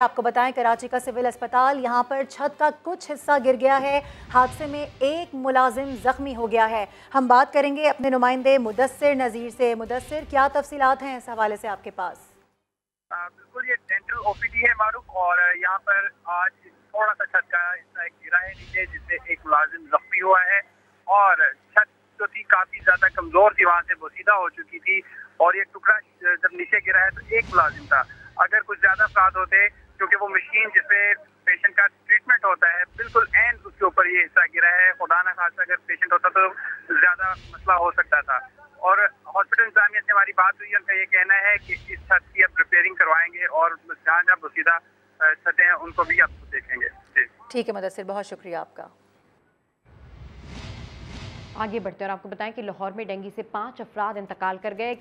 आपको बताएँ कराची का सिविल अस्पताल यहाँ पर छत का कुछ हिस्सा गिर गया है। हादसे में एक मुलाजिम जख्मी हो गया है। हम बात करेंगे अपने नुमाइंदे मुदस्सिर नज़ीर से। मुदस्सिर, क्या तफसीलात हैं इस हवाले से आपके पास? बिल्कुल, ये डेंटल ओपीडी है मारूफ, और यहाँ पर आज थोड़ा सा छत का हिस्सा गिरा है नीचे, जिससे एक मुलाजिम जख्मी हुआ है। और छत जो थी, काफ़ी ज़्यादा कमज़ोर थी, वहाँ से बोसीदा हो चुकी थी। और ये टुकड़ा जब नीचे गिरा है तो एक मुलाजिम था। अगर कुछ ज़्यादा अफराद होते क्योंकि वो मशीन जिसपे पेशेंट का ट्रीटमेंट होता है, बिल्कुल एंड उसके ऊपर ये हिस्सा गिरा है। खुदा ना खासा अगर पेशेंट होता तो ज़्यादा मसला हो सकता था। और हॉस्पिटल इंतजामिया से हमारी बात हुई, उनका ये कहना है कि इस छत की अब रिपेयरिंग करवाएँगे और जहाँ जहाँ बुसीदा छतें हैं, उनको भी आप देखेंगे। ठीक है मुदसर बहुत शुक्रिया आपका। आगे बढ़ते हैं और आपको बताएँ कि लाहौर में डेंगू से पाँच अफराद इंतकाल कर गए।